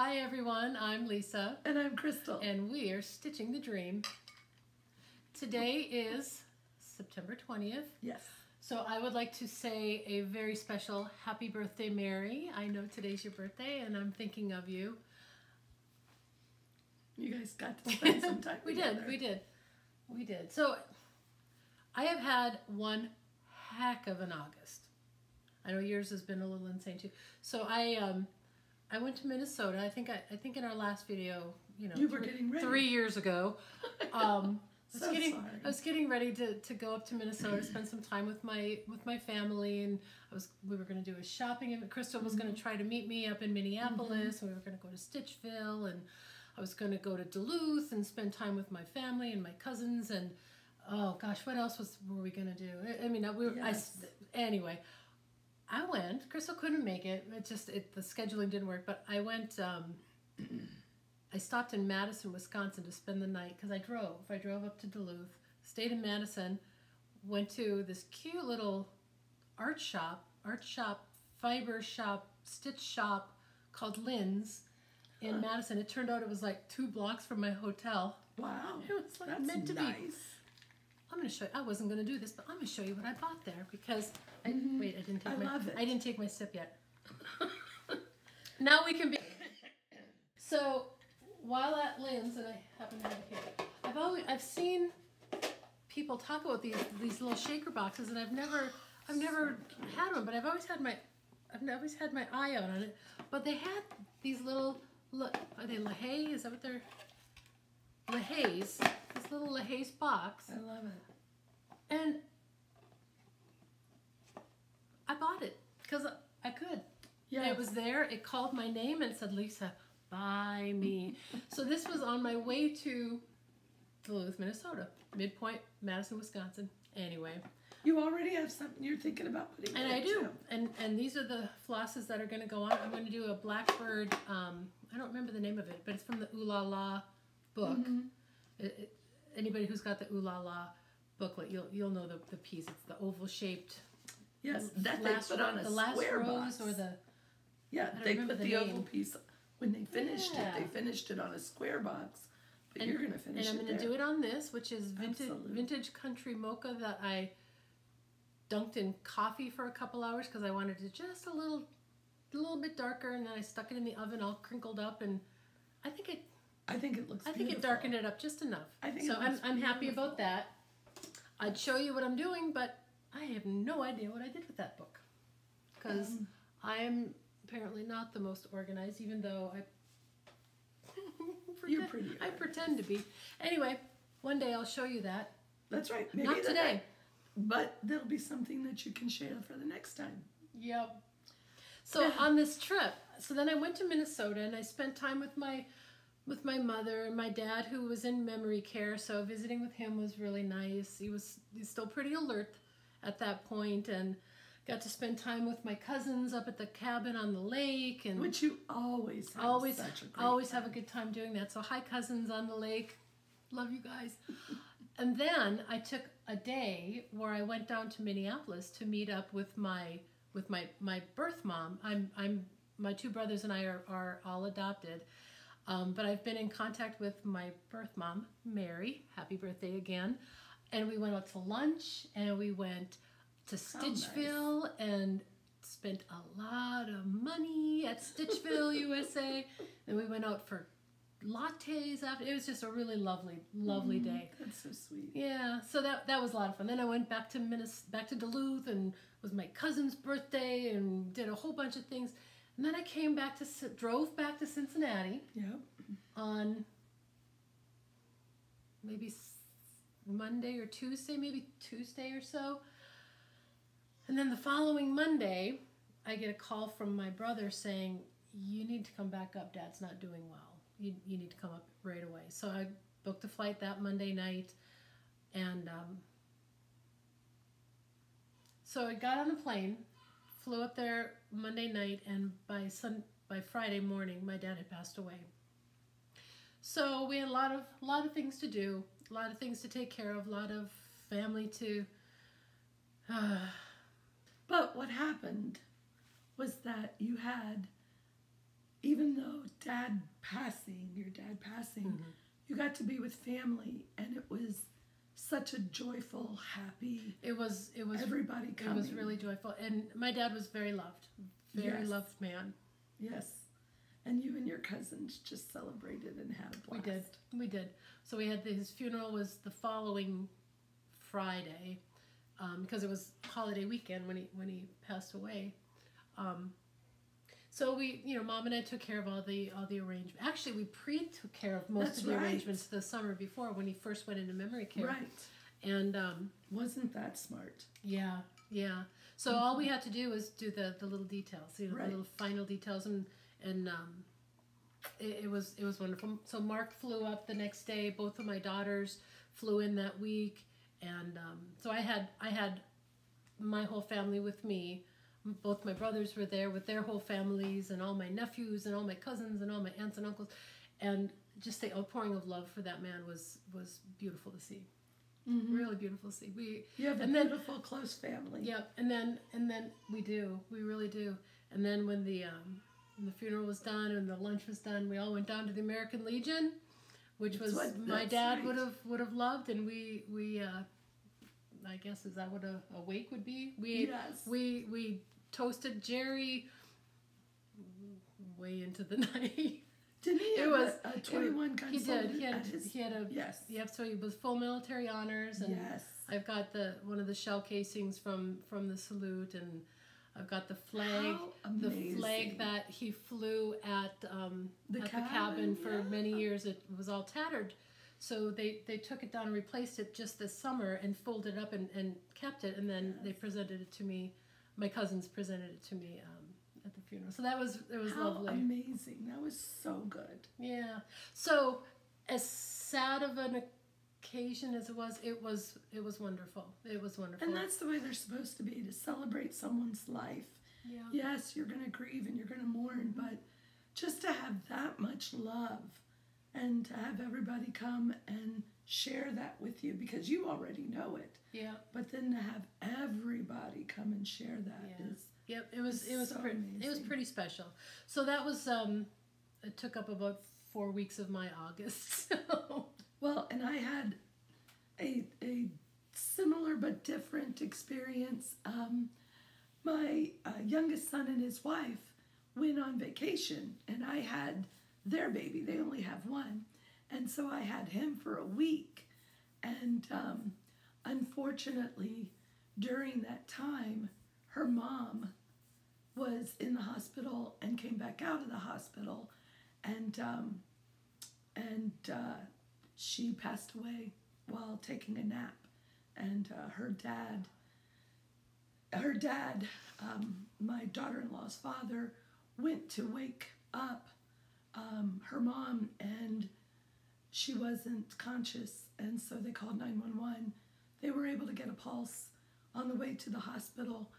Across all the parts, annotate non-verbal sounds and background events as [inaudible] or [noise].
Hi everyone, I'm Lisa. And I'm Crystal. And we are Stitching the Dream. Today is September 20th. Yes. So I would like to say a very special happy birthday, Mary. I know today's your birthday and I'm thinking of you. You guys got to [laughs] spend some time we together. did, we did. We did. So I have had one heck of an August. I know yours has been a little insane too. So I um I went to Minnesota. I think I, I think in our last video, you know, You were three, getting ready. three years ago. [laughs] Um, I was getting sorry. I was getting ready to, to go up to Minnesota, spend some time with my with my family, and I was we were going to do a shopping. And Crystal was Mm-hmm. going to try to meet me up in Minneapolis. and We were going to go to Stitchville, and I was going to go to Duluth and spend time with my family and my cousins. And oh gosh, what else was were we going to do? I, I mean, we were, I, anyway. I went. Crystal couldn't make it. It just it, the scheduling didn't work. But I went. Um, [clears throat] I stopped in Madison, Wisconsin, to spend the night because I drove. I drove up to Duluth, stayed in Madison, went to this cute little art shop, art shop, fiber shop, stitch shop called Lynn's in Madison. It turned out it was like two blocks from my hotel. Wow. [laughs] It was like That's meant to be. I'm gonna show. You, I wasn't gonna do this, but I'm gonna show you what I bought there because I mm-hmm. wait. I didn't take. I my. love it. I didn't take my sip yet. [laughs] now we can be. So while at Lynn's, and I happen to have it here, I've always I've seen people talk about these these little shaker boxes, and I've never I've never had one, but I've always had my I've always had my eye out on it. But they had these little look. Are they LaHaye? Is that what they're? LaHaye's. This little LaHaye's box. I love it. And I bought it because I could. Yeah. It was there. It called my name and said, Lisa, buy me. [laughs] so this was on my way to Duluth, Minnesota, midpoint, Madison, Wisconsin. Anyway, You already have something you're thinking about putting and in I do. too. And and these are the flosses that are going to go on. I'm going to do a Blackbird. Um, I don't remember the name of it, but it's from the Ooh La La book. Mm-hmm. It- it- anybody who's got the Ooh La La booklet, you'll you'll know the, the piece. It's the oval shaped Yes, that they put on a the last square rose box. or the yeah, they put the the, oval piece when they finished Yeah. it. They finished it on a square box, but and, you're gonna finish it. and I'm going to do it on this, which is vintage Absolutely. vintage country mocha that I dunked in coffee for a couple hours because I wanted it just a little a little bit darker, and then I stuck it in the oven all crinkled up, and I think it I think it looks. I think it darkened it up just enough. I think so. I'm I'm happy beautiful. about that. I'd show you what I'm doing, but I have no idea what I did with that book because Um. I am apparently not the most organized, even though I. [laughs] You're pretend- pretty I pretend to be. Anyway, one day I'll show you that. That's right. Maybe Not today. But there'll be something that you can share for the next time. Yep. So on this trip, so then I went to Minnesota and I spent time with my with my mother and my dad who was in memory care. So visiting with him was really nice. He was he's still pretty alert at that point and got to spend time with my cousins up at the cabin on the lake and Which you always have always such a great always time. have a good time doing that. So hi cousins on the lake. Love you guys. and then I took a day where I went down to Minneapolis to meet up with my with my my birth mom. I'm I'm my two brothers and I are, are all adopted. Um, but I've been in contact with my birth mom, Mary. Happy birthday again. And we went out to lunch and we went to Oh, nice. Stitchville and spent a lot of money at Stitchville, [laughs] USA. And we went out for lattes after. It was just a really lovely, lovely day. That's so sweet. Yeah, so that that was a lot of fun. Then I went back to Minnes- back to Duluth and it was my cousin's birthday and did a whole bunch of things. And then I came back to drove back to Cincinnati Yep. on maybe Monday or Tuesday, maybe Tuesday or so. And then the following Monday, I get a call from my brother saying, "You need to come back up. Dad's not doing well. You you need to come up right away." So I booked a flight that Monday night, and um, so I got on a plane, flew up there Monday night, and by sun by Friday morning, my dad had passed away. So we had a lot of a lot of things to do, a lot of things to take care of, a lot of family to. Uh, [sighs] But what happened was that you had even though dad passing, your dad passing, Mm-hmm. you got to be with family, and it was such a joyful, happy. It was it was Everybody it was really joyful, and my dad was very loved, very Yes. loved man. yes, and you and your cousins just celebrated and had a We did. We did. So we had the, his funeral was the following Friday, um, because it was holiday weekend when he when he passed away. Um, so we, you know, mom and I took care of all the all the arrangements. Actually, we pre took care of most That's of the right. arrangements the summer before when he first went into memory care. Right? And um, Wasn't that smart? yeah, yeah. So all we had to do was do the the little details, you know, Right. the little final details, and and um, it, it was it was wonderful. So Mark flew up the next day. Both of my daughters flew in that week, and um, so I had I had my whole family with me. Both my brothers were there with their whole families, and all my nephews, and all my cousins, and all my aunts and uncles, and just the outpouring of love for that man was was beautiful to see. Really beautiful to see. We You have a then- beautiful, close family. Yep, and then and then we do, we really do. And then when the um, when the funeral was done and the lunch was done, we all went down to the American Legion, which That's was what- my dad right. would have would have loved, and we we uh, I guess is that what a, a wake would be? We Yes. we we toasted Jerry way into the [laughs] night. Didn't he It was- a, a 21 gun he did. He had his? he had a yes. yep. So he was full military honors and. Yes. I've got the one of the shell casings from from the salute, and I've got the flag, the flag that he flew at um, The at the cabin cabin, for many years. It was all tattered, so they they took it down and replaced it just this summer and folded it up and, and kept it, and then they presented it to me. My cousins presented it to me um, at the funeral, so that was it was How lovely. amazing. That was so good. Yeah. So as sad of an occasion as it was, it was it was wonderful. It was wonderful. And that's the way they're supposed to be to celebrate someone's life. yeah. Yes, you're going to grieve and you're going to mourn, but just to have that much love and to have everybody come and share that with you because you already know it. Yeah. But then to have everybody come and share that Yeah. is Yep. It was it was So pretty it was pretty special. So that was um it took up about four weeks of my August. [laughs] So Well, and I had a, a similar but different experience. Um, my uh, youngest son and his wife went on vacation, and I had their baby. They only have one. And so I had him for a week. And um, unfortunately, during that time, her mom was in the hospital and came back out of the hospital. And, um, and, uh, she passed away while taking a nap and uh, her dad her dad um, my daughter-in-law's father went to wake up um, her mom and she wasn't conscious and so they called 911 they were able to get a pulse on the way to the hospital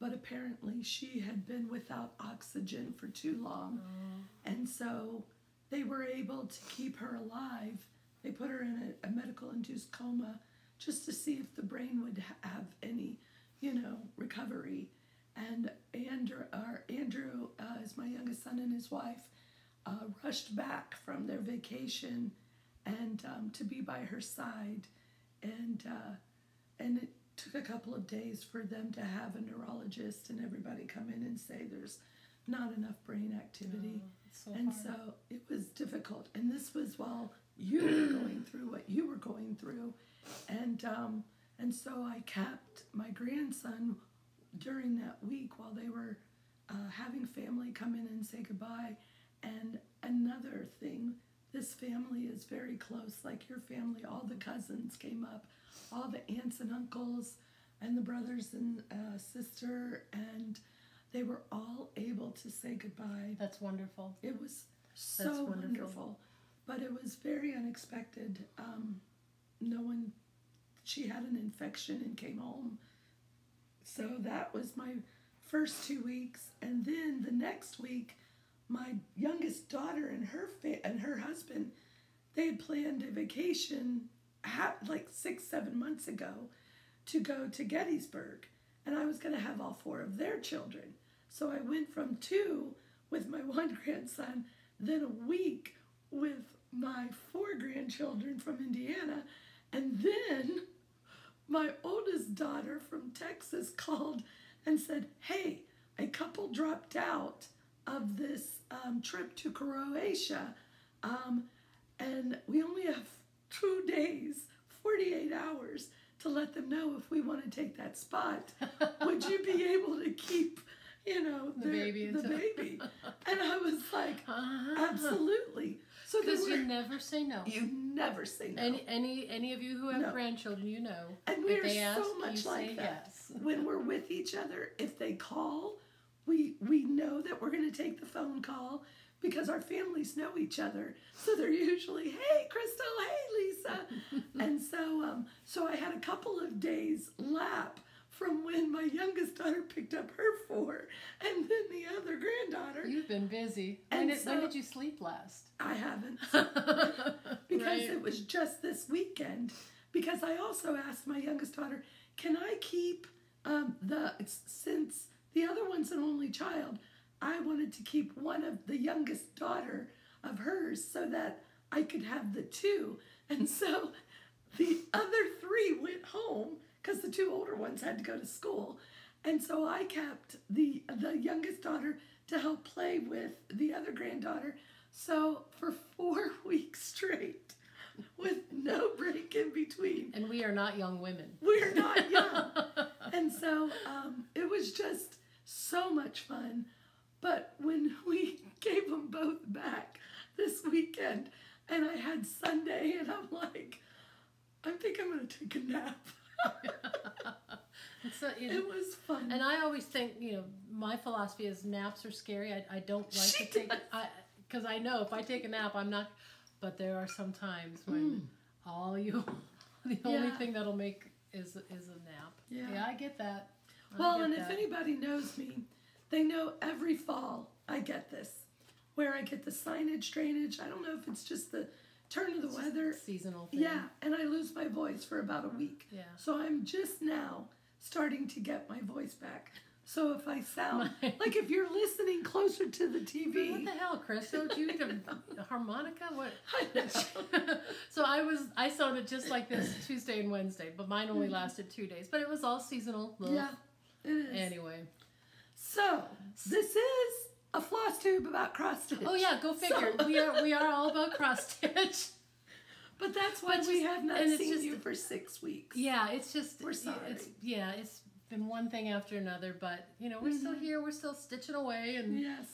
but apparently she had been without oxygen for too long and so they were able to keep her alive. They put her in a, a medical induced coma just to see if the brain would ha- have any, you know, recovery. And Andrew, our Andrew uh, is my youngest son and his wife, uh, rushed back from their vacation and um, to be by her side. And, uh, and it took a couple of days for them to have a neurologist and everybody come in and say there's not enough brain activity. It's so And hard. so it was difficult. And this was while you were [clears throat] going through what you were going through. And um, and so I kept my grandson during that week while they were uh, having family come in and say goodbye. And another thing, this family is very close, like your family. All the cousins came up, all the aunts and uncles, and the brothers and uh, sister, and they were all able to say goodbye That's wonderful. it was so That's wonderful. wonderful. but it was very unexpected. Um, no one, she had an infection and came home. So that was my first two weeks, and then the next week, my youngest daughter and her and her husband, they had planned a vacation, like six seven months ago, to go to Gettysburg, and I was going to have all four of their children. So I went from two with my [laughs] one grandson, then a week with my four grandchildren from Indiana, and then my oldest daughter from Texas [laughs] called and said, Hey, a couple dropped out of this um, trip to Croatia, um, and we only have two days, 48 hours to let them know if we want to take that spot. [laughs] Would you be able to keep, you know, The their- baby the baby? [laughs] And I was like, absolutely. So Because you never say no. you never say no. Any any any of you who have No. grandchildren, you know. And we're so ask, much like that. yes. when [laughs] we're with each other, if they call, we we know that we're going to take the phone call because our families know each other. So they're usually, "Hey, Crystal. Hey, Lisa." [laughs] and so um so I had a couple of days lap from when my youngest daughter picked up her four and then the other granddaughter. You've been busy. And When did, when did you sleep last? I haven't [laughs] because Right. it was just this weekend. Because I also asked my youngest daughter, "Can I keep um, the since the other one's an only child? I wanted to keep one of the youngest daughter of hers so that I could have the two, and [laughs] so the other three went home because the two older ones had to go to school, and so I kept the the youngest daughter to help play with the other granddaughter. So for four [laughs] weeks straight, with no break in between, and we are not young women. we're not [laughs] young. and so um, it was just so much fun. But when [laughs] we gave them both back this weekend, and I had Sunday, [laughs] and I'm like, I think I'm gonna take a nap. And [laughs] so, you know, It was fun. and I always think, you know, my philosophy is naps are scary. I, I don't like She to take does. I because I know if I take a nap, I'm not. But there are some times when mm. all you, the only. Yeah. thing that'll make is is a nap. Yeah. I get that. Well, and if anybody knows me, they know every fall I get this, where I get the signage drainage. I don't know if it's just the turn of the It's weather. seasonal thing. Yeah, and I lose my voice for about a week. Yeah. So I'm just now starting to get my voice back. So if I sound [laughs] My- like if you're listening closer to the TV, What the hell, Chris? [laughs] Don't you need a harmonica? What? [laughs] I so I was I sounded just like this Tuesday and Wednesday, but mine only lasted two days. But it was all seasonal. Mm-hmm. yeah, it is. Anyway. So this is a floss tube about cross stitch. Oh yeah, go figure. So- we are we are all about cross stitch. [laughs] But that's why But we just- have not seen just- you for six weeks. Yeah, it's just We're sorry. It's yeah, it's been one thing after another, but you know we're still Mm-hmm. here. We're still stitching away, and Yes.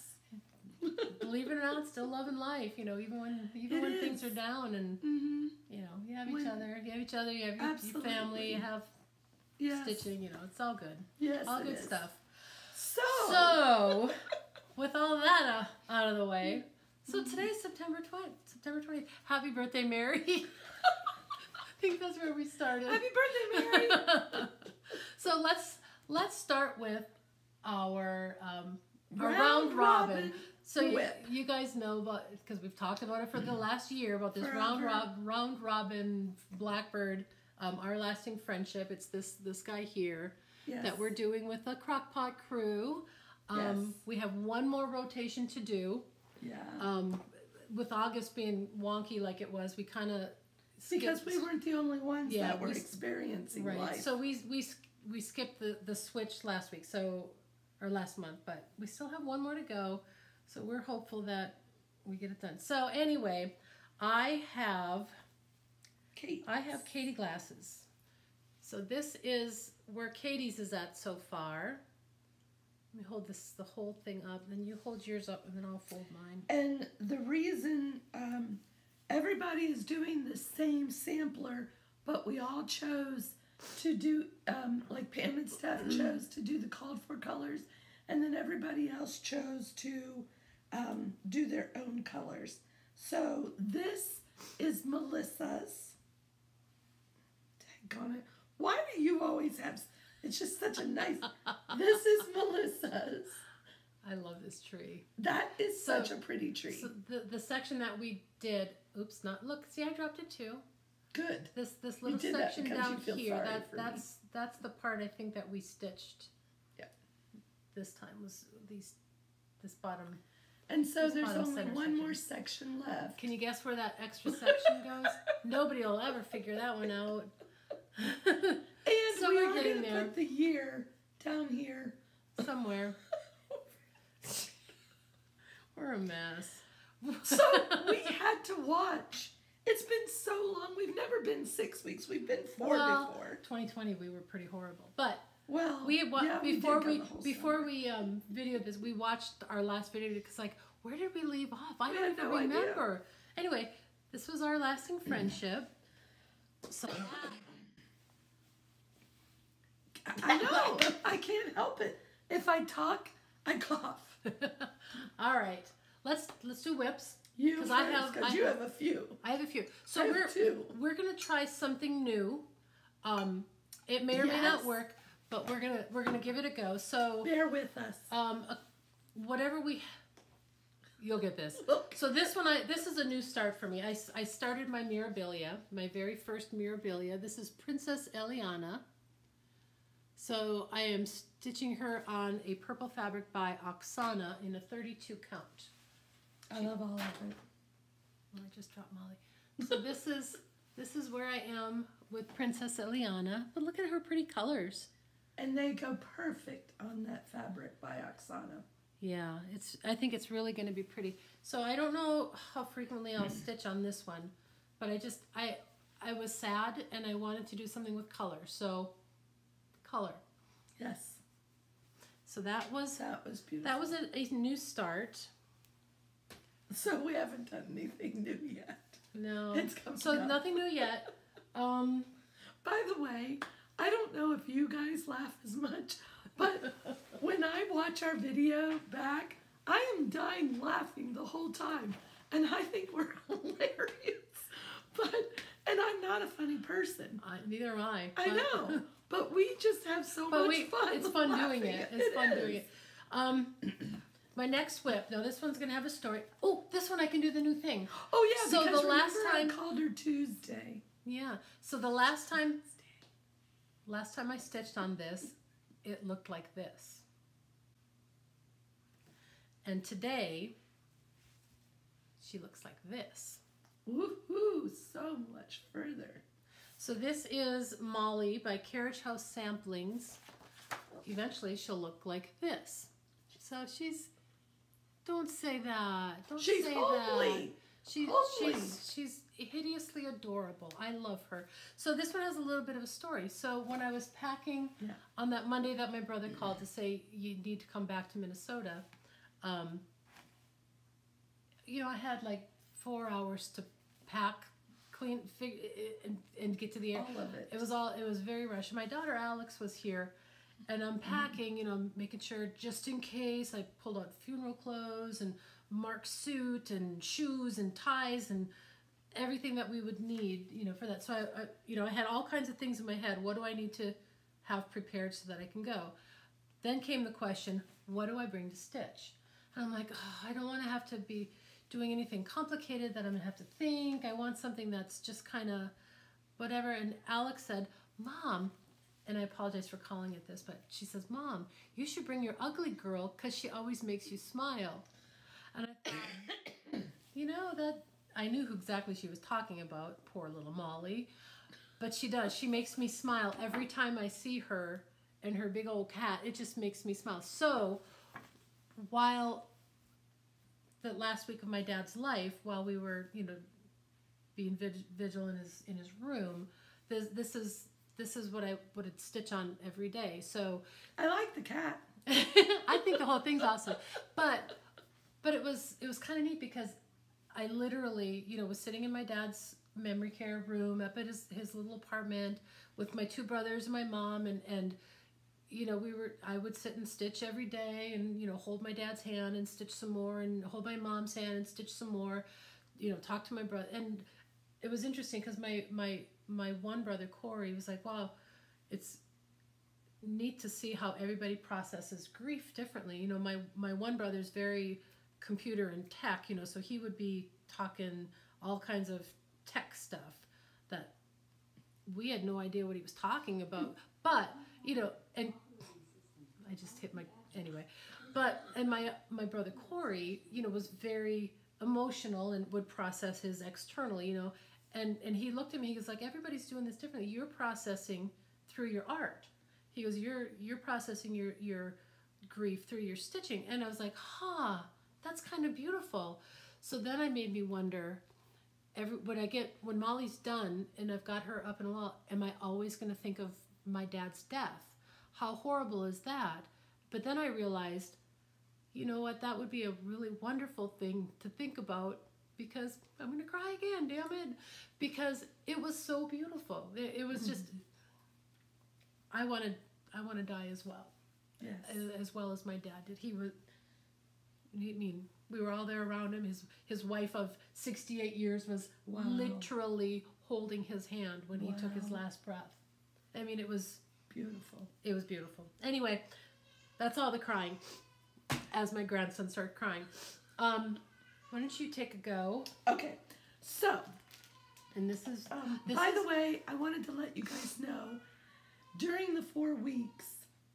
[laughs] believe it or not, still loving life. You know, even when even It when things are down, and hmm you know you have each other, you have each other, you have your, your family, you have Yes. stitching. You know, it's all good, Yes. all good is. stuff. So. So, with all that uh, out of the way, so Mm-hmm. today's September 20th. September 20th. Happy birthday, Mary. [laughs] I think that's where we started. Happy birthday, Mary. [laughs] so let's let's start with our um, Round round robin. robin So you, you guys know about because we've talked about it for the last year about this round rob round robin blackbird um, our lasting friendship. It's this this guy here Yes. that we're doing with the Crockpot crew. Um, Yes. We have one more rotation to do. Yeah. Um, with August being wonky like it was, we kind of because we weren't the only ones Yeah, that were we experiencing right. life. So we we we skipped the the switch last week, so or last month, but we still have one more to go. So we're hopeful that we get it done. So anyway, I have I have Katie glasses. So this is where Katie's is at so far. Let me hold this the whole thing up, then you hold yours up, and then I'll fold mine. And the reason um, everybody is doing the same sampler, but we all chose to do, um, like Pam and Steph [clears throat] chose to do the called for colors, and then everybody else chose to um, do their own colors. So this is Melissa's. It. Why do you always have. It's just such a nice. this is [laughs] Melissa's. I love this tree. That is So- such a pretty tree. So the the section that we did, oops, not look. See, I dropped it too. Good. This this little did that section down here. That for me. that's that's the part I think that we stitched. Yeah. This time was these this bottom And so there's only one section. more section left. Can you guess where that extra section goes? [laughs] Nobody will ever figure that one out. And So we we're are getting to there. put the year down here. Somewhere. [laughs] We're a mess. So we [laughs] had to watch. It's been so long. We've never been six weeks. We've been four well, before. 2020 we were pretty horrible. But Well, we yeah, before we, the before summer. we um videoed this, we watched our last video because like where did we leave off? I We don't even no idea. remember. Anyway, this was our lasting friendship. So [laughs] I [laughs] know. I can't help it. If I talk, I cough. [laughs] all right, let's let's do whips. You 'Cause first, I have- because I you have- a few. I have a few. So I have we're two. we're gonna try something new. Um, it may or may not work, but we're gonna we're gonna give it a go. So Bear with us. um, uh, whatever we, you'll get this. [laughs] So this one, I this is a new start for me. I I started my Mirabilia, my very first Mirabilia. This is Princess Eliana. So I am stitching her on a purple fabric by Oksana in a 32 count. I love all of it. Oh, I just dropped Molly. So this [laughs] is this is where I am with Princess Eliana. But look at her pretty colors. And they go perfect on that fabric by Oksana. Yeah, it's. I think it's really going to be pretty. So I don't know how frequently I'll [clears throat] stitch on this one, but I just I I was sad and I wanted to do something with color. So color. Yes, So that was that was beautiful. that was a, a new start. So we haven't done anything new yet. No. It's coming So up. nothing new yet. [laughs] Um. By the way, I don't know if you guys laugh as much, but when I watch our video back, I am dying laughing the whole time. And I think we're [laughs] hilarious. But and I'm not a funny person. I, neither am I. I know. [laughs] But we just have so but much we, fun. it's fun doing it. It's fun is. doing it. Um, [clears throat] my next whip. Now this one's gonna have a story. Oh, this one I can do the new thing. Oh yeah, So because the last time- I called her Tuesday. Yeah. So the last time, last time I stitched on this, it looked like this. And today, she looks like this. Woohoo! So much further. So this is Molly by Carriage House Samplings. Eventually, she'll look like this. So she's. Don't say that. Don't She's say homely. that. She, Homely. she's she's hideously adorable. I love her. So this one has a little bit of a story. So when I was packing Yeah. on that Monday that my brother called to say you need to come back to Minnesota, um, you know I had like four hours to pack, clean, fig- and, and get to the air. All of it. It was all. It was very rushed. My daughter Alex was here, and I'm mm-hmm. packing. You know, making sure just in case. I pulled out funeral clothes and Mark's suit and shoes and ties and everything that we would need. You know, for that. So I, I, you know, I had all kinds of things in my head. What do I need to have prepared so that I can go? Then came the question, what do I bring to stitch? And I'm like, oh, I don't want to have to be doing anything complicated that I'm gonna have to think. I want something that's just kind of whatever. And Alex said, Mom, and I apologize for calling it this, but she says, Mom, you should bring your ugly girl because she always makes you smile. And I thought, [coughs] you know, that I knew who exactly she was talking about, poor little Molly. But she does. She makes me smile every time I see her and her big old cat. It just makes me smile. So while the last week of my dad's life, while we were, you know, being vig- vigil in his in his room, this this is this is what I would stitch on every day. So I like the cat. [laughs] I think the whole thing's awesome. But but it was it was kind of neat because I literally, you know, was sitting in my dad's memory care room up at his, his little apartment with my two brothers and my mom and and you know, we were I would sit and stitch every day and you know, hold my dad's hand and stitch some more and hold my mom's hand and stitch some more, you know, talk to my brother and it was interesting because my my my one brother Corey was like, "Wow, it's neat to see how everybody processes grief differently. You know, my my one brother's very computer and tech, you know, so he would be talking all kinds of tech stuff that we had no idea what he was talking about. But, you know, and I just hit my anyway. but and my my brother Corey, you know, was very emotional and would process his externally, you know, and and he looked at me. He was like, everybody's doing this differently. You're processing through your art. He goes, you're you're processing your your grief through your stitching, and I was like, huh, that's kind of beautiful. So then I made me wonder. Every when I get when Molly's done and I've got her up and a wall, am I always going to think of my dad's death? How horrible is that? But then I realized, you know what, that would be a really wonderful thing to think about because I'm going to cry again, damn it. Because it was so beautiful. It, it was mm-hmm. just, I wanted, I want to die as well, Yes. as, as well as my dad did. He was, I mean, we were all there around him. His his wife of 68 years was Wow. literally holding his hand when he took his last breath. I mean, it was Beautiful. it was beautiful. Anyway, that's all the crying. As my grandson started crying, um, why don't you take a go? Okay. So, And this is um, This by is- the way, I wanted to let you guys know during the four weeks,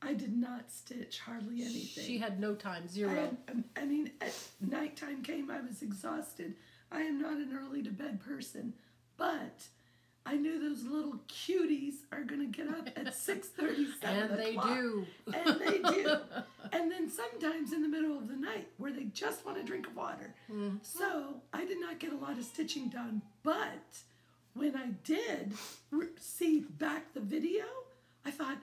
I did not stitch hardly anything. she had no time, I, zero. had- um, I mean, at nighttime came, I was exhausted. I am not an early to bed person, but I knew those little cuties are gonna get up at [laughs] six thirty-seven and they o'clock. do. And they do. [laughs] and then sometimes in the middle of the night where they just want a drink of water. Mm. So I did not get a lot of stitching done, but when I did see back the video, I thought,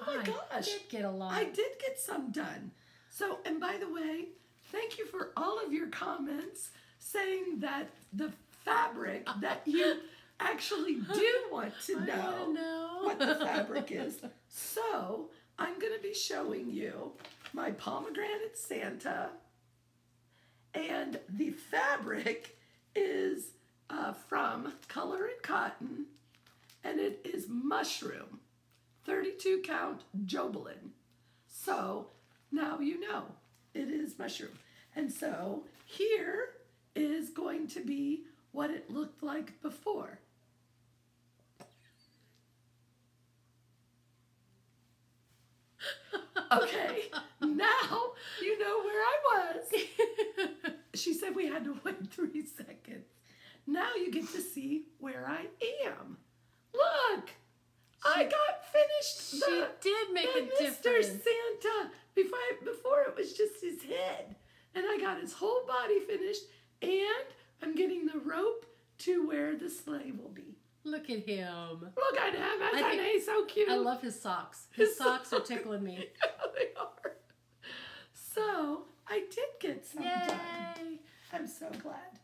oh my gosh. I gosh, did get a lot. I did get some done. So, and by the way, thank you for all of your comments saying that the fabric that you [laughs] actually do [laughs] want to know know. what the fabric is. [laughs] So, I'm going to be showing you my pomegranate Santa. And the fabric is uh, from Color and Cotton, and it is mushroom, 32 count Jobelan. So now you know it is mushroom. And so here is going to be what it looked like before. Okay, now you know where I was. [laughs] She said we had to wait three seconds. Now you get to see where I am. Look, I got finished. she the- did make the a Mr. difference. Santa. Before, before it was just his head, and I got his whole body finished, and I'm getting the rope to where the sleigh will be. Look at him. Look at him, I think- he so cute? I love his socks. [laughs] His His socks are tickling me. [laughs] they are. So I did get some done. Yay! I'm so glad.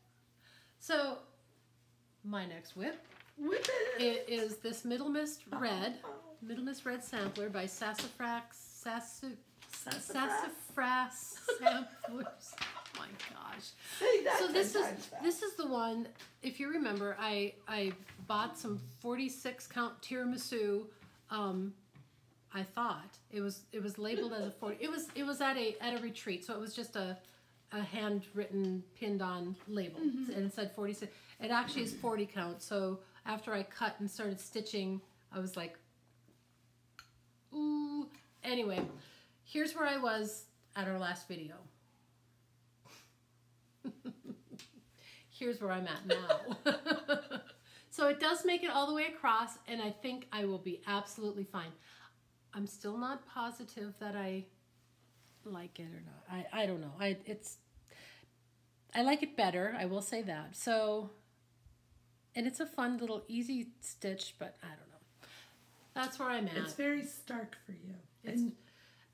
So, my next whip Whip it. it is this Middlemist uh-huh. Red. Oh, Middlemist Red Sampler by Sassafrax Sassu sassafras. Sassafras Samplers. [laughs] Oh my gosh. That So this is this is the one. If you remember, I I bought some 46 count tiramisu. Um, I thought it was it was labeled as a [laughs] 40. It was it was at a at a retreat, so it was just a a handwritten pinned on label, and it said 46. It actually is 40 count. So after I cut and started stitching, I was like, ooh. Anyway, here's where I was at our last video. [laughs] Here's where I'm at now. [laughs] so it does make it all the way across, and I think I will be absolutely fine. I'm still not positive that I like it or not. I, I don't know. I it's I like it better, I will say that. So and it's a fun little easy stitch, but I don't know. That's where I'm at. It's very stark for you, It's- and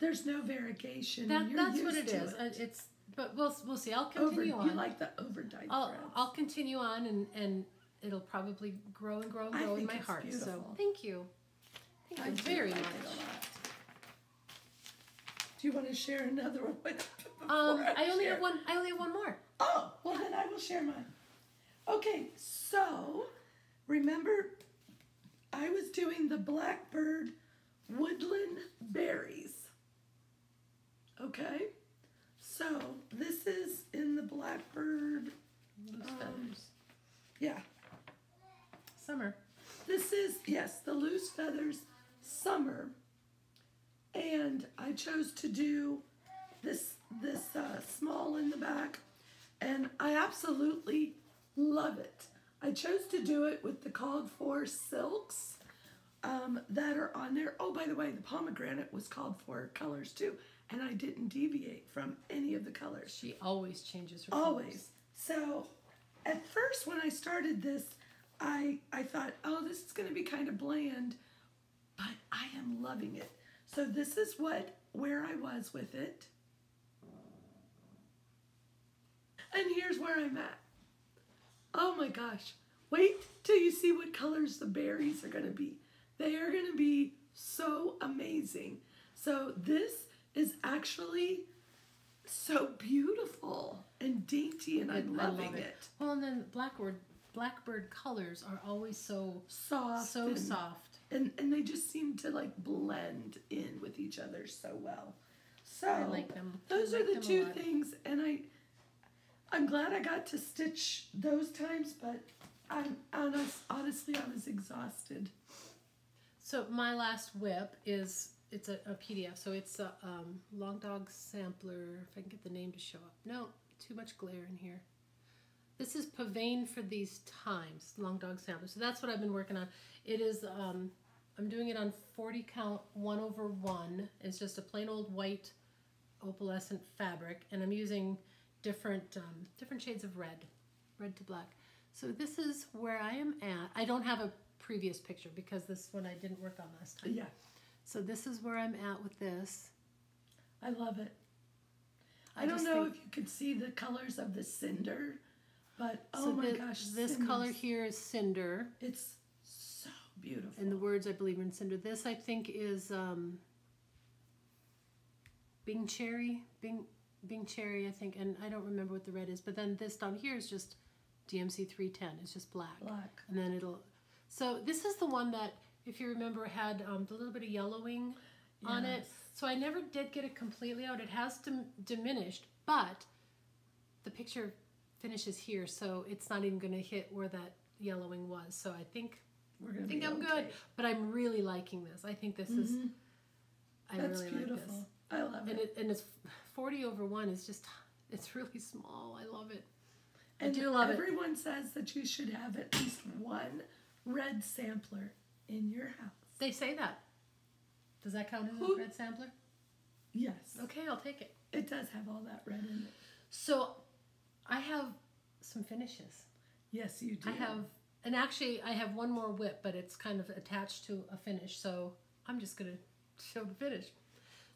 there's no variegation. that, that's what used it. Uh, It's but we'll we'll see. I'll Over, continue you on. like the overdyed I'll, threads. I'll continue on and, and it'll probably grow and grow and I grow in my heart. So thank you. Thank I you very like much. it. Do you want to share another [laughs] one? Um, I only share? have one. I only have one more. Oh, well then I will share mine. Okay, so remember I was doing the blackbird woodland berries. Okay? So this is in the blackbird Um, yeah. Summer. This is yes, the loose feathers summer. And I chose to do this this uh, small in the back, and I absolutely love it. I chose to do it with the called for silks um, that are on there. Oh, by the way, the pomegranate was called for colors too, and I didn't deviate from any of the colors. She always changes her Always. colors. So, at first, when I started this, I I thought, oh, this is going to be kind of bland, but I am loving it. So this is what where I was with it, and here's where I'm at. Oh my gosh! Wait till you see what colors the berries are going to be. They are going to be so amazing. So this is actually so beautiful and dainty, and I'm I love loving it. it. Well, and then blackbird blackbird colors are always so Soft, so and, soft. and and they just seem to like blend in with each other so well. So I like them. Those like are the two things, and I I'm glad I got to stitch those times, but I'm honest, honestly I was exhausted. So my last whip is it's a, a PDF. So it's a um, Long Dog Sampler. If I can get the name to show up. No, too much glare in here. This is Pavane for these times. Long Dog Sampler. So that's what I've been working on. It is. Um, I'm doing it on 40 count, one over one. It's just a plain old white opalescent fabric, and I'm using different um, different shades of red, red to black. So this is where I am at. I don't have a previous picture because this one I didn't work on last time. Yeah, So this is where I'm at with this. I love it. I, I don't know if you could see the colors of the cinder, but oh so my thi- gosh, this color here is cinder, It's so beautiful. and the words I believe are in cinder. This I think is um, Bing cherry, Bing Bing cherry, I think, and I don't remember what the red is. But then this down here is just DMC three ten. It's just black. black. and then it'll. So this is the one that, if you remember, had um, a little bit of yellowing on it. So I never did get it completely out. It has dim- diminished, but the picture finishes here, so it's not even going to hit where that yellowing was. So I think We're gonna I think I'm okay. good, but I'm really liking this. I think this is. Mhm. I That's really beautiful. like this, I love and it. it and it's forty over one is just it's really small. I love it. I And do love it. everyone says that you should have at least one red sampler in your house. They say that. Does that count as a Who- red sampler? Yes. Okay, I'll take it. It does have all that red in it. So, I have some finishes. Yes, you do. I have, and actually, I have one more whip, but it's kind of attached to a finish. So I'm just gonna [laughs] show the finish.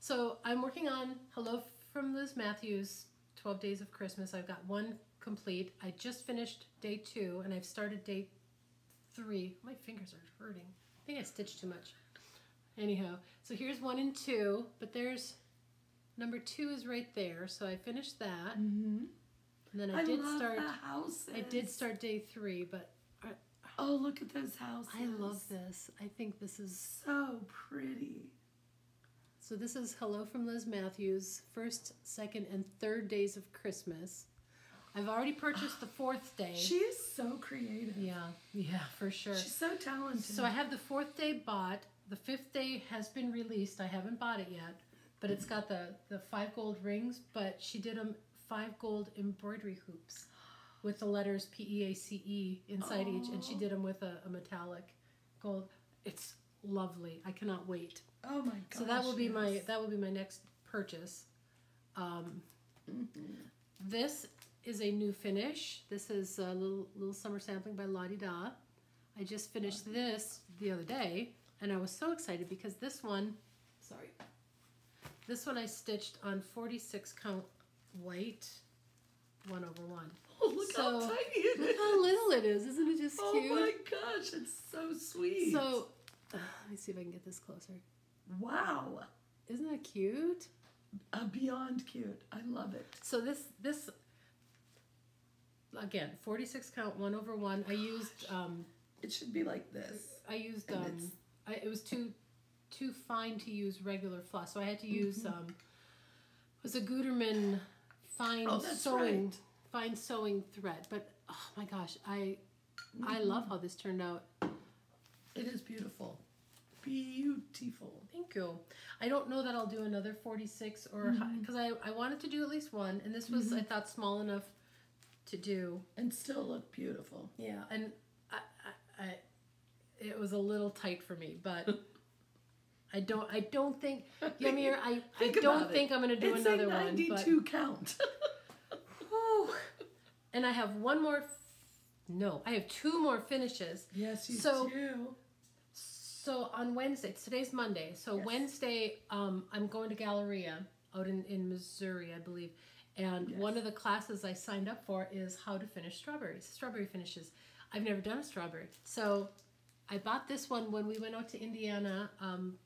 So I'm working on Hello from Liz Matthews, 12 Days of Christmas. I've got one complete. I just finished day two, and I've started day three. My fingers are hurting. I think I stitched too much. Anyhow, so here's one and two, but there's number two is right there. So I finished that, hmm and then I, I, did start. I did start day three, but I, Oh, look at those houses. I love this. I think this is So pretty. so. This is Hello from Liz Matthews, first, second, and third days of Christmas. I've already purchased the fourth day. [sighs] She is so creative. yeah, yeah, for sure. She's so talented. So I have the fourth day bought. The fifth day has been released. I haven't bought it yet, but it's got the the five gold rings. But she did them five gold embroidery hoops with the letters P E A C E inside each, and she Oh. did them with a, a metallic gold. It's lovely. I cannot wait. oh my gosh. So that will be my that will be my next purchase. Um, Mhm. this is a new finish. This is a little little summer sampling by La-D-Da. I just finished this the other day, and I was so excited because this one, sorry, this one I stitched on 46 count white, one over one. [laughs] Oh, look So, how tiny it Look is. how little it is! Isn't it just Oh cute? Oh my gosh, it's so sweet. So, let me see if I can get this closer. wow, Isn't that cute? uh, beyond cute. I love it. So this this again 46 count one over one. I used um It should be like this. I used um I, it was too too fine to use regular floss, so I had to Mm-hmm. use um it was a Gutermann fine Oh, sewing right. fine sewing thread. But oh my gosh, I I Mm-hmm. love how this turned out. It is beautiful. beautiful. Thank you. I don't know that I'll do another 46 or because I, I wanted to do at least one, and this was I thought small enough to do. And still look beautiful. Yeah, and I, I, I it was a little tight for me, but I don't I don't think Yamir I, [laughs] I Think don't about it. think I'm gonna do it's another a one. 92 count. [laughs] And I have one more. No, I have two more finishes. yes, you So- do. So on Wednesday, today's Monday. So Yes. Wednesday, um, I'm going to Galleria out in, in Missouri, I believe. And Yes. one of the classes I signed up for is how to finish strawberries, strawberry finishes. I've never done a strawberry. So I bought this one when we went out to Indiana. Um,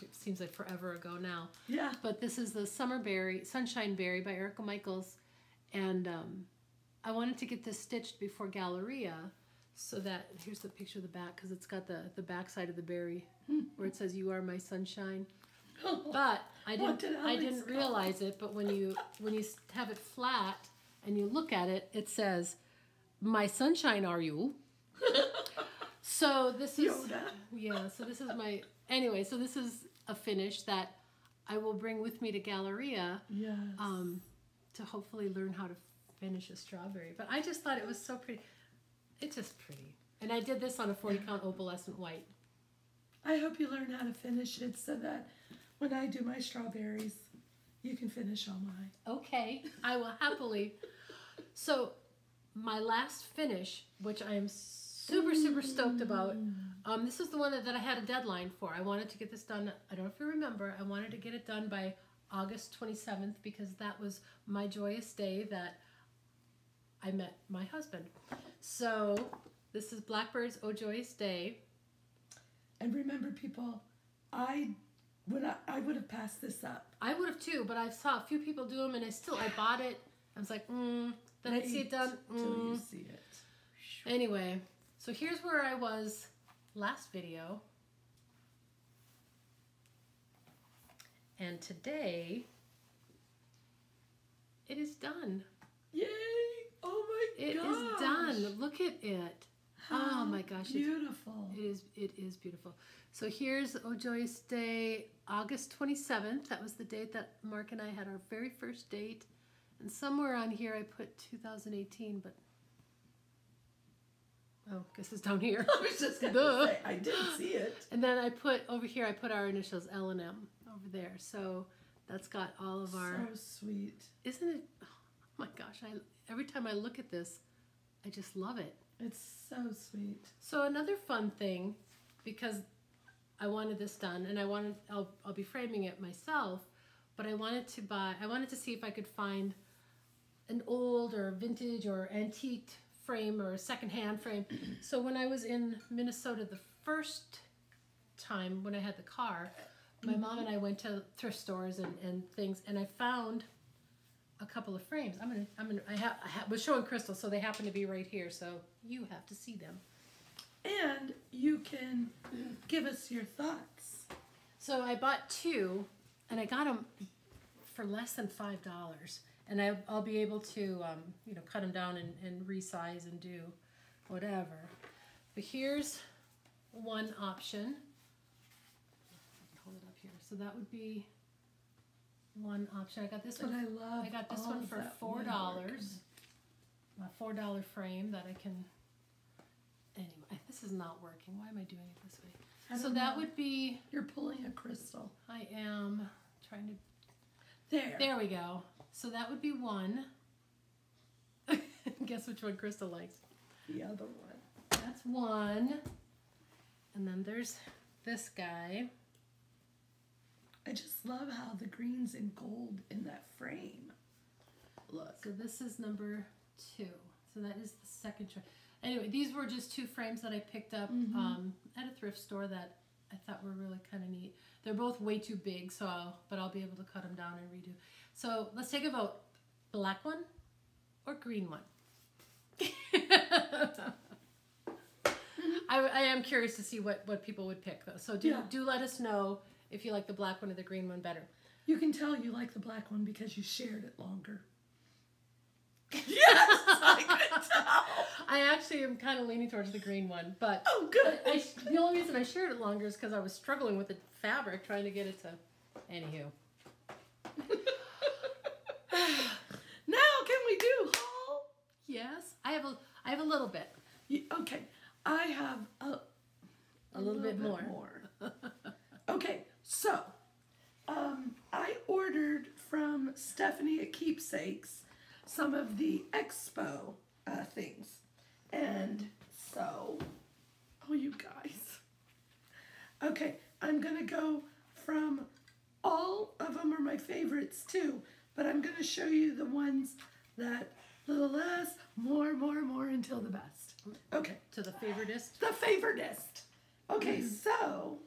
it seems like forever ago now. Yeah. But this is the Summer Berry, Sunshine Berry by Erica Michaels. And um, I wanted to get this stitched before Galleria so that, here's the picture of the back because it's got the, the back side of the berry where it says, You are my sunshine. [laughs] But I didn't, did I didn't realize it, but when you, when you have it flat and you look at it, it says, My sunshine are you. [laughs] so this is. Yoda. Yeah, so this is my anyway, so this is a finish that I will bring with me to Galleria Yes. um, to hopefully learn how to finish a strawberry. But I just thought it was so pretty. It's just pretty. And I did this on a 40 count opalescent white. I hope you learn how to finish it so that when I do my strawberries, you can finish all mine. Okay, I will happily. So, my last finish, which I am super, super stoked about, um, this is the one that, that I had a deadline for. I wanted to get this done, I don't know if you remember, I wanted to get it done by August 27th because that was my joyous day that I met my husband. So, this is Blackbird's Oh Joyous Day. And remember, people, I would I, I would have passed this up. I would have too, but I saw a few people do them and I still, I bought it. I was like, mm. Then I'd see it done. Wait till you Mm. see it. Anyway, so here's where I was last video. And today, it is done. Yay! Oh my God! It is done. Look at it. Oh my gosh, it's, Beautiful. it is it is beautiful. So here's Joyous Day, August 27th. That was the date that Mark and I had our very first date. And somewhere on here I put 2018, but oh, guess it's down here. [laughs] I was just gonna say I didn't see it. And then I put over here, I put our initials L and M over there. So that's got all of our. So sweet. Isn't it? Oh my gosh! I every time I look at this, I just love it. It's so sweet. So another fun thing, because I wanted this done, and I wanted I'll I'll be framing it myself, but I wanted to buy. I wanted to see if I could find an old or vintage or antique frame or a secondhand frame. [clears throat] so when I was in Minnesota the first time when I had the car, my mom and I went to thrift stores and, and things, and I found a couple of frames. I'm gonna, I'm gonna, I, ha- I ha- was showing Crystal, so they happen to be right here. So you have to see them. And you can give us your thoughts. So I bought two, and I got them for less than five dollars, and I, I'll be able to, um, you know, cut them down and, and resize and do whatever. But here's one option. Hold it up here. So that would be one option. I got this But one. I love I got this one for four dollars. My four dollar frame that I can. Anyway, this is not working. Why am I doing it this way? So don't that would be. You're pulling a crystal. I am trying to. There. There we go. So that would be one. [laughs] Guess which one Crystal likes. The other one. That's one. And then there's this guy. I just love how the greens and gold in that frame. Look. So this is number two. So that is the second choice. Anyway, these were just two frames that I picked up Mhm. um, at a thrift store that I thought were really kind of neat. They're both way too big, so I'll, but I'll be able to cut them down and redo. So let's take a vote: black one or green one. [laughs] I, I am curious to see what, what people would pick though. So do Yeah. do let us know if you like the black one or the green one better. You can tell you like the black one because you shared it longer. [laughs] [laughs] yes, I could tell. I actually am kind of leaning towards the green one, but Oh, good. I, the only reason I shared it longer is because I was struggling with the fabric, trying to get it to. Anywho, [laughs] now can we do haul? yes, I have a, I have a little bit. You- okay, I have a, A little bit more. more. okay, so um, I ordered from Stephanie at Keepsakes some of the expo uh, things, and so oh, you guys. Okay, I'm gonna go from all of them are my favorites too, but I'm gonna show you the ones that little less, more, more, more until the best. Okay. To the favoritist. The favoritist. Okay, so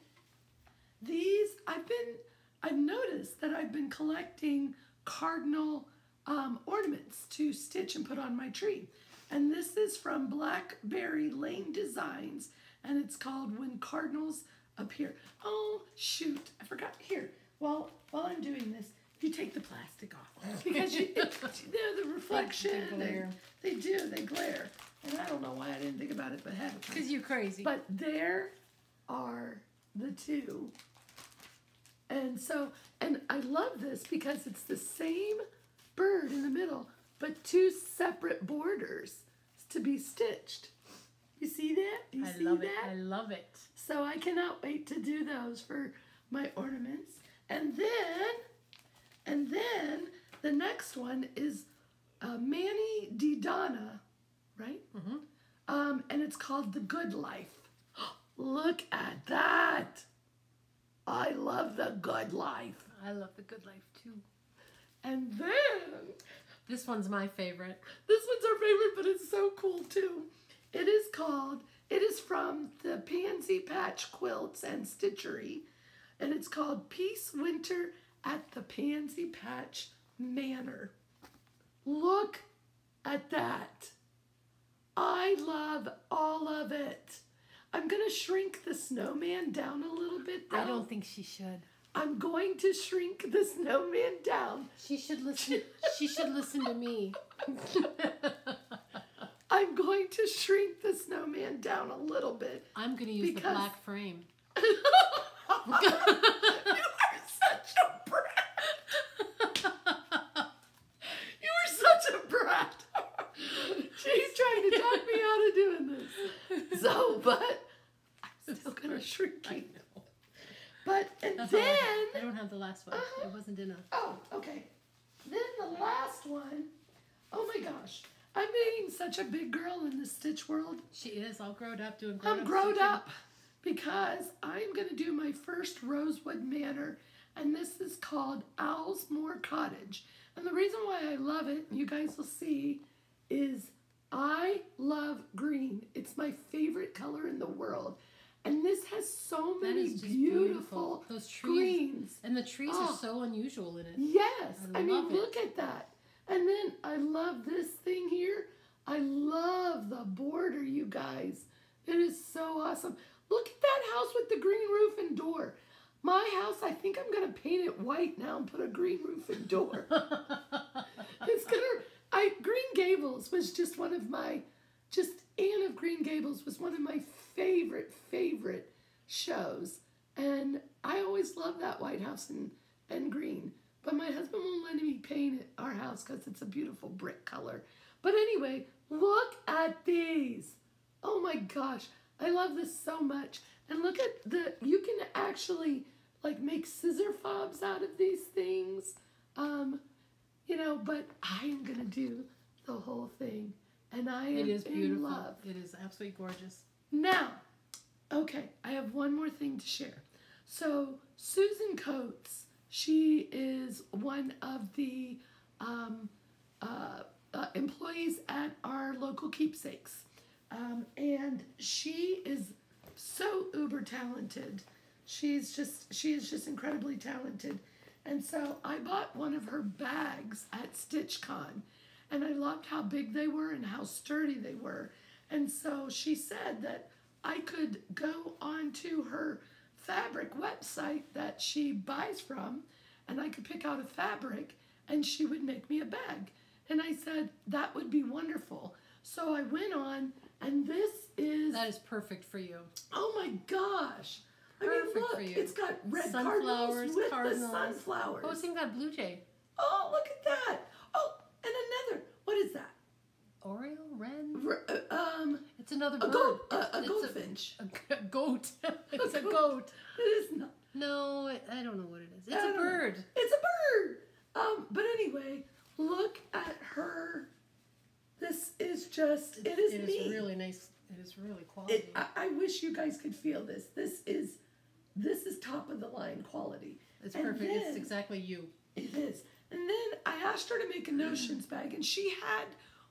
these I've been I've noticed that I've been collecting cardinal um, ornaments to stitch and put on my tree. And this is from Blackberry Lane Designs, and it's called When Cardinals Appear. Oh shoot, I forgot. Here, while while I'm doing this, you take the plastic off [laughs] because you, it, they're the reflection. They. They, they do. They glare, and I don't know why I didn't think about it, but have. Because you're crazy. But there are the two. And so, and I love this because it's the same bird in the middle, but two separate borders to be stitched. You see that? You I see love it. I love it. So I cannot wait to do those for my ornaments. And then, and then the next one is uh, Mani di Donna, right? Mm-hmm. Um, and it's called The Good Life. [gasps] Look at that. I love The Good Life. I love the good life too. And then, This one's my favorite. this one's our favorite, but it's so cool too. It is called, it is from the Pansy Patch Quilts and Stitchery, and it's called Peace Winter at the Pansy Patch Manor. Look at that. I love all of it. I'm going to shrink the snowman down a little bit though. I don't think she should. I'm going to shrink the snowman down. She should listen. she should listen to me. [laughs] I'm going to shrink the snowman down a little bit. I'm gonna use Because- the black frame. [laughs] [laughs] you are such a brat. You are such a brat. She's trying to talk me out of doing this. [laughs] So, but I'm still gonna shrink I know. But and That's all I then. I don't have the last one. Uh-huh. It wasn't enough. oh, okay. Then the last one. Oh my gosh, I'm being such a big girl in the stitch world. She is all grown up doing. Grown I'm up grown stitching. up because I'm going to do my first Rosewood Manor, and this is called Owlsmore Cottage. And the reason why I love it, you guys will see, is I love green. It's my favorite color in the world. And this has so many beautiful, trees greens. and the trees Oh. are ah. so unusual in it. Yes, I I, mean, it. look at that. And then I love this thing here. I love the border, you guys. It is so awesome. Look at that house with the green roof and door. My house, I think I'm gonna paint it white now and put a green roof and door. [laughs] it's gonna. I Green Gables was just one of my, just Anne of Green Gables was one of my favorite favorite shows, and I always loved that White House and and green. But my husband won't let me paint our house because it's a beautiful brick color. But anyway, look at these. Oh my gosh, I love this so much. And look at the, you can actually like make scissor fobs out of these things. Um, you know, but I am going to do the whole thing. And I am It is in beautiful. love. It is absolutely gorgeous. Now, okay, I have one more thing to share. So, Susan Coates, she is one of the um, uh, uh, employees at our local keepsakes. Um, and she is so uber talented. She's just, she is just incredibly talented. And so I bought one of her bags at StitchCon and I loved how big they were and how sturdy they were. And so she said that I could go onto her fabric website that she buys from and I could pick out a fabric and she would make me a bag. And I said, that would be wonderful. So I went on, and this is That is perfect for you. oh my gosh. I Perfect mean, look, for you. it's got red Sunflowers, cardinals with cardinals. the sunflowers. Oh, it's even got blue jay. Oh, look at that. Oh, and another. What is that? Oriole, wren. R- uh, um, It's another a bird. goat. A, a a- goldfinch. [laughs] A, g- goat. [laughs] it's a goat. goat. It is not. No, I don't know what it is. It's a don't know. bird. It's a bird. Um, but anyway, look at her. This is just. It is It is really nice. It is really quality. It, I, I wish you guys could feel this. This is, this is top of the line quality. it's and perfect. it's exactly you. It is. And then I asked her to make a notions [clears throat] bag, and she had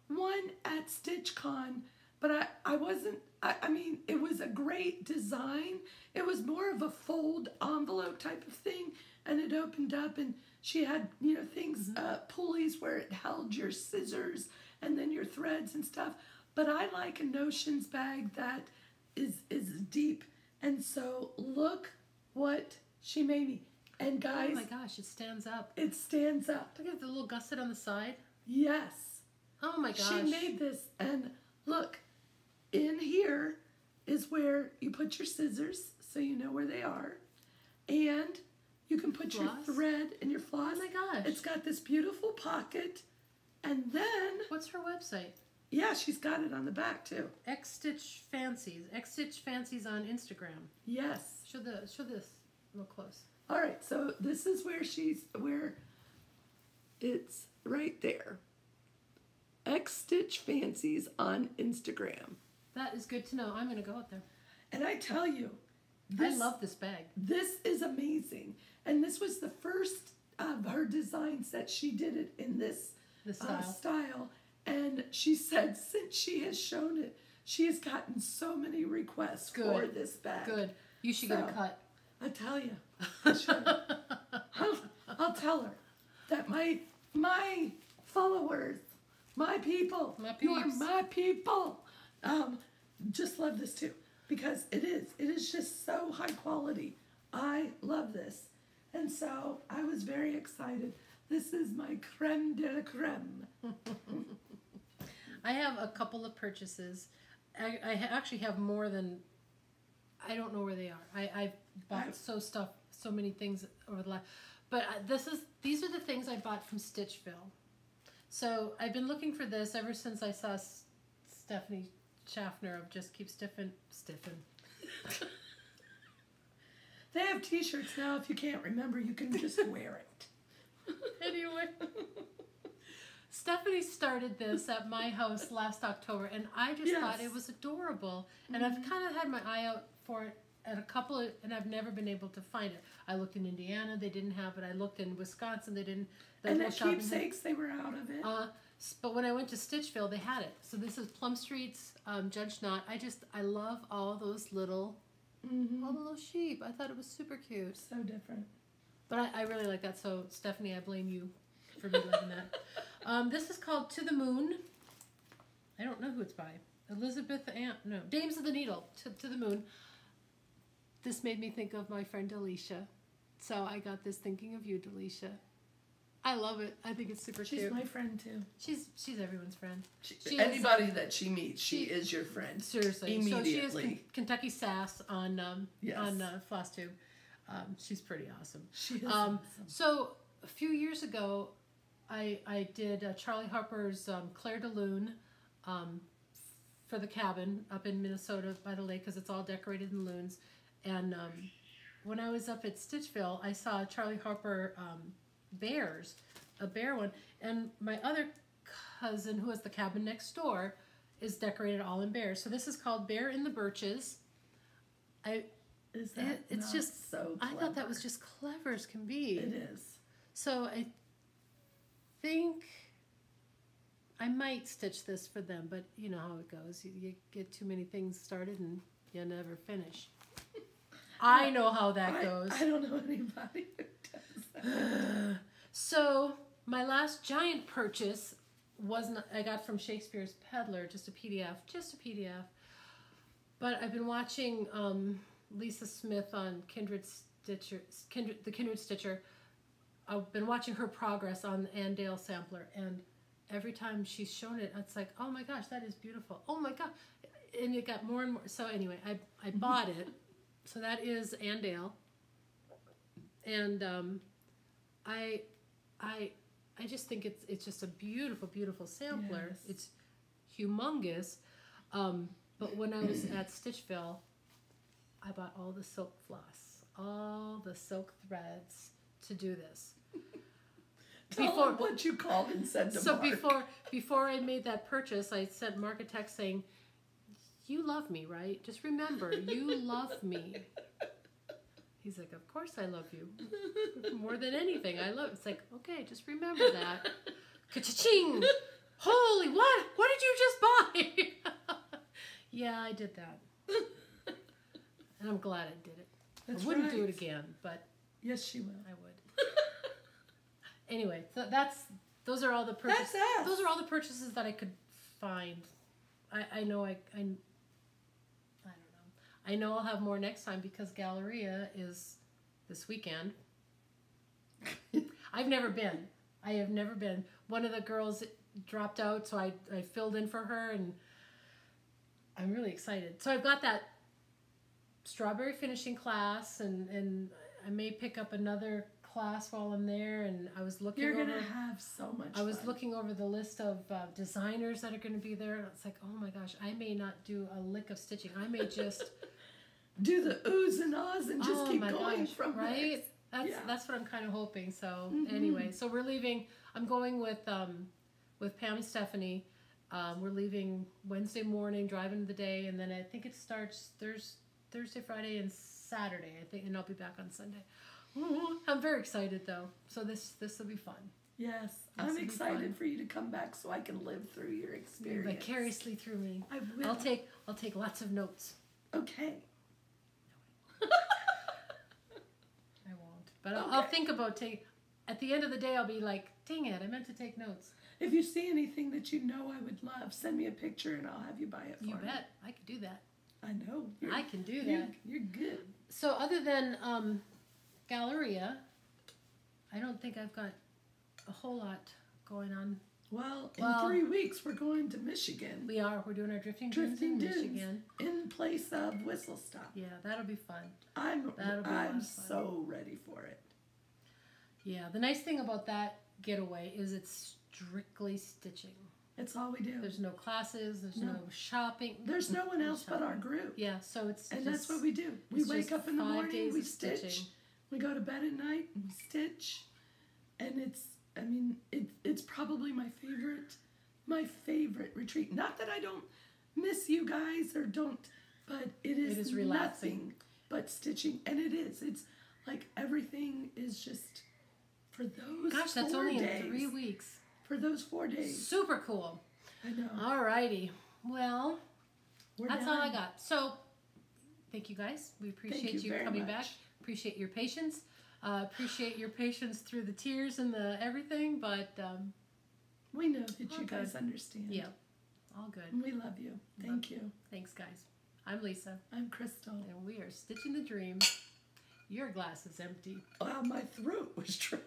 one at StitchCon, but I, I wasn't, I, I mean, it was a great design. It was more of a fold envelope type of thing, and it opened up, and she had, you know, things, uh, pulleys where it held your scissors and then your threads and stuff. But I like a notions bag that is is deep, and so look what she made me. And guys, Oh my gosh, it stands up. it stands up. Look at the little gusset on the side. Yes. Oh my gosh. She made this and look, in here is where you put your scissors so you know where they are. And you can put Floss? your thread and your floss. Oh my gosh. It's got this beautiful pocket. And then, What's her website? yeah, she's got it on the back too. X Stitch Fancies. X Stitch Fancies on Instagram. Yes. Show the show this real close. All right, so this is where she's where it's right there. X Stitch Fancies on Instagram. That is good to know. I'm gonna go out there. And I tell you, this, I love this bag. this is amazing. And this was the first of her designs that she did it in this uh, style. style. And she said since she has shown it, she has gotten so many requests for this bag. Good. You should get a cut. I tell you, I should. I'll, I'll tell her that my my followers, my people, My you are my people. Um, just love this too because it is it is just so high quality. I love this, and so I was very excited. This is my creme de la creme. [laughs] I have a couple of purchases. I, I actually have more than. I don't know where they are. I I've bought so stuff, so many things over the last. But I, this is these are the things I bought from Stitchville. So I've been looking for this ever since I saw S- Stephanie Schaffner of Just Keep Stiffin Stiffin. [laughs] They have T-shirts now. If you can't remember, you can just wear it. [laughs] anyway. Stephanie started this at my house last October, and I just thought it was adorable. And I've mm-hmm. kind of had my eye out for it at a couple of, and I've never been able to find it. I looked in Indiana, they didn't have it. I looked in Wisconsin, they didn't. the and at shopping- keepsakes, they were out of it. Uh, but when I went to Stitchville, they had it. So this is Plum Street's um, Judge Not. I just I love all those little Mhm. all the little sheep. I thought it was super cute. So different. But I, I really like that. So Stephanie, I blame you for me loving that. [laughs] Um, this is called To the Moon. I don't know who it's by. Elizabeth Ann. No, Dames of the Needle. To, to the Moon. This made me think of my friend Delisha. So I got this thinking of you, Delisha. I love it. I think it's super She's cute. She's my friend too. she's she's everyone's friend. She, She is, anybody that she meets, she, she- is your friend. Seriously. So she is Immediately. Kentucky Sass on um, Yes. on uh, FlossTube. Um, she's pretty awesome. She is Um, awesome. So a few years ago, I I did uh, Charlie Harper's um, Claire de Lune um, for the cabin up in Minnesota by the lake because it's all decorated in loons. And um, when I was up at Stitchville, I saw Charlie Harper um, bears, a bear one, and my other cousin who has the cabin next door is decorated all in bears. So this is called Bear in the Birches. I Is that it- it's just so? I thought that was just clever as can be. It is. So I think I might stitch this for them, but you know how it goes. You, you get too many things started and you never finish. I know how that I, goes. I don't know anybody who does that. [sighs] so my last giant purchase wasn't I got from Shakespeare's Peddler, just a PDF, just a PDF. But I've been watching um, Lisa Smith on Kindred Stitcher, Kindred, the Kindred Stitcher. I've been watching her progress on the Andale sampler, and every time she's shown it, it's like, oh my gosh, that is beautiful. Oh my god, and it got more and more. So anyway, I I [laughs] bought it. So that is Andale, and um, I I I just think it's it's just a beautiful beautiful sampler. Yes. It's humongous. Um, but when I was at Stitchville, I bought all the silk floss, all the silk threads to do this. [laughs] Before- what you called and said to So Mark. before before I made that purchase, I sent Mark a text saying, "You love me, right? Just remember, you love me." He's like, "Of course I love you more than anything. I love." It's like, okay, just remember that. Ka-ching! Holy what? What did you just buy? [laughs] yeah, I did that, and I'm glad I did it. That's I wouldn't do it again, but Yes, she will. I would. anyway, so that's those are all the purchases. Those are all the purchases that I could find. I, I know I, I I know. I'll have more next time because Galleria is this weekend. I've never been. I have never been. One of the girls dropped out, so I, I filled in for her, and I'm really excited. So I've got that strawberry finishing class, and, and I may pick up another class while I'm there. And I was looking You're over. gonna have so much. I was fun. looking over the list of uh, designers that are going to be there, and it's like, oh my gosh, I may not do a lick of stitching. I may just [laughs] do the oohs and ahs and just oh keep going gosh, from right? there. That's Yeah. that's what I'm kind of hoping. So Mhm. anyway, so we're leaving. I'm going with um, with Pam and Stephanie. Um, we're leaving Wednesday morning, driving the day, and then I think it starts Thurs Thursday, Friday, and Saturday. I think, and I'll be back on Sunday. Ooh, I'm very excited though. So this this will be fun. Yes, This I'm excited for you to come back so I can live through your experience. Vicariously through me. I will. I'll take I'll take lots of notes. Okay. I won't, but I'll, I'll think about take. At the end of the day, I'll be like, "Dang it! I meant to take notes." If you see anything that you know I would love, send me a picture and I'll have you buy it for You me. bet I could do that. I know. I can do you're, that. you're good. So other than um, Galleria, I don't think I've got a whole lot going on. Well, in Well- three weeks we're going to Michigan We are. We're doing our drifting, Drifting dunes in Dunes. Michigan. in place of Whistle Stop. Yeah, that'll be fun. I'm That'll be I'm fun. so ready for it. Yeah, the nice thing about that getaway is it's strictly stitching. It's all we do. There's no classes. There's no, No. shopping. There's no one else but our group. Yeah, so it's And just, that's what we do. We wake up in the morning, we stitch, stitching. we go to bed at night and we stitch. And it's I mean, it, it's probably my favorite my favorite retreat. Not that I don't miss you guys or don't but it is, It is relaxing. nothing but stitching. And it is. It's like everything is just for those Gosh, that's only days. in three weeks. For those four days. Super cool. I know. Alrighty. Well, We're that's all I got. So, thank you guys. We appreciate you you, very coming much. back. Appreciate your patience. Uh, appreciate your patience through the tears and the everything. But um, We know that you Okay. guys understand. yeah, all good. And we love you. Thank you. Thanks, guys. I'm Lisa, I'm Crystal. and we are stitching the dream. Your glass is empty. Wow, my throat was dry.